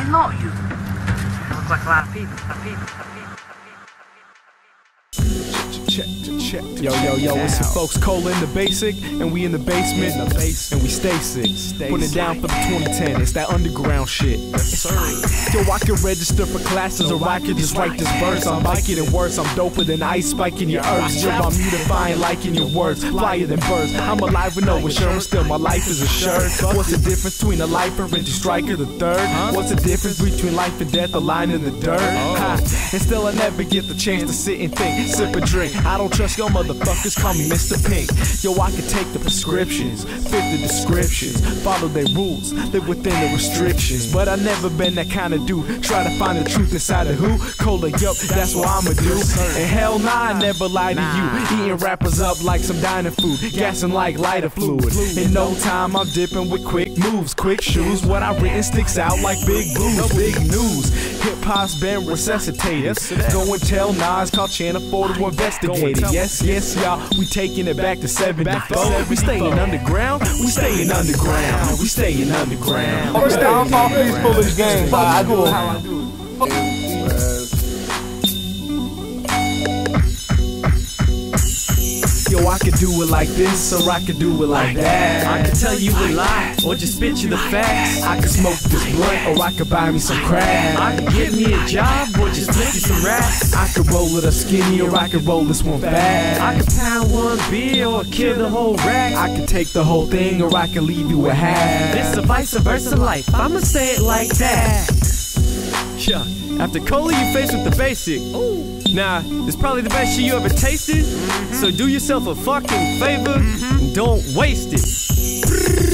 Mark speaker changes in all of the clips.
Speaker 1: Why not you? You look like a lot of people. A people. A lot of people.
Speaker 2: Check, check, yo, yo, yo, it's your folks Cola in the Baysick, and we in the basement, in the base, and we stay sick. Putting it down for the 2010, it's that underground shit. Yes, sir. Yo, I can register for classes, or I can just write this verse. I'm biking it worse, I'm doper than ice spiking your earth. Yo, I'm mutifying, liking your words, flyer than birds. I'm alive with no insurance, still my life is assured. What's the difference between a lifer and a striker, the third? What's the difference between life and death, a line in the dirt? Ha. And still I never get the chance to sit and think, sip a drink. I don't trust your motherfuckers, call me Mr. Pink. Yo, I can take the prescriptions, fit the descriptions, follow their rules, live within the restrictions. But I never been that kind of dude. Try to find the truth inside of who? Cola, yup, that's what I'ma do. And hell nah, I never lie to you. Eating rappers up like some dining food, gassing like lighter fluid. In no time, I'm dipping with quick moves, quick shoes. What I written sticks out like big booze, big news. Hip hop's been resuscitated. Go and tell Nas, call Channel 4 to investigate it. Yes, yes, y'all, we taking it back to 74. We staying underground, we staying underground, we staying underground.
Speaker 3: First time off these foolish games. I do it how I do it.
Speaker 2: Yo, I could do it like this, or I could do it like that.
Speaker 4: I could tell you a lie, or just spit you the facts.
Speaker 2: I could smoke this blunt, or I could buy me some crack.
Speaker 4: I could get me a job, or just flip you some racks.
Speaker 2: I could roll it a skinny, or I could roll this one fast.
Speaker 4: I could pound one beer, or kill the whole rack.
Speaker 2: I could take the whole thing, or I could leave you a half.
Speaker 4: It's a vice versa life, I'ma say it like that. Yeah, after cola you faced with the Baysick. Nah, it's probably the best shit you ever tasted. So do yourself a fucking favor and don't waste it.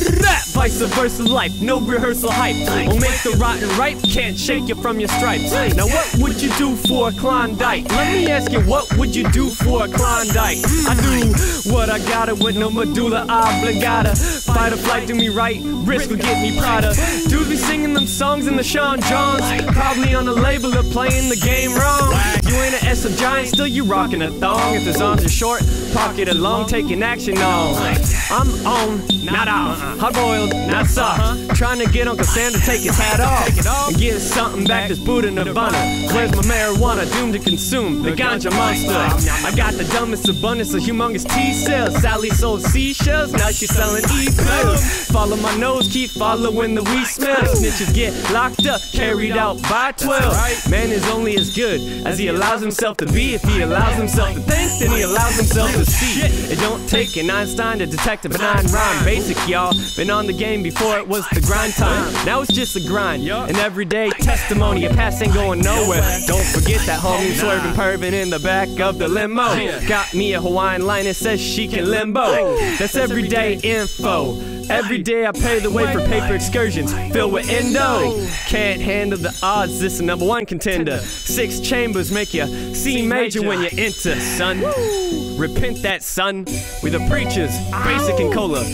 Speaker 4: Versa life, no rehearsal hype. Will make the rotten ripe, can't shake you from your stripes. Now what would you do for a Klondike? Let me ask you, what would you do for a Klondike? I do what I gotta with no medulla oblongata. Fight or flight, do me right, risk will get me Prada. Dudes be singing them songs in the Sean Johns, probably on the label of playing the game wrong. You ain't an S of giant, still you rocking a thong. If the arms are short, pocket it long, taking action on. I'm on, not off. Hard boiled, not soft. Trying to get Uncle Sam to take his hat off and get something back that's Buddha Nirvana. Where's my marijuana doomed to consume? The ganja monster. I got the dumbest abundance of humongous T cells. Sally sold seashells, now she's selling e pills. Follow my nose, keep following the weed smell. Snitches get locked up, carried out by 12. Man is only as good as he allows himself to be. If he allows himself to think, then he allows himself to see. It don't take an Einstein to detect a benign rhyme. Baysick, y'all. Been on the game before it was the grind time. Now it's just a grind. An everyday testimony. Your past ain't going nowhere. Don't forget that homie swerving, perving in the back of the limo. Got me a Hawaiian line that says she can limbo. That's everyday info. Every day I pay the way for paper excursions filled with endo. Can't handle the odds, this is number one contender. Six chambers make you C major when you enter, son. Repent that, son. We the preachers, Baysick and cola.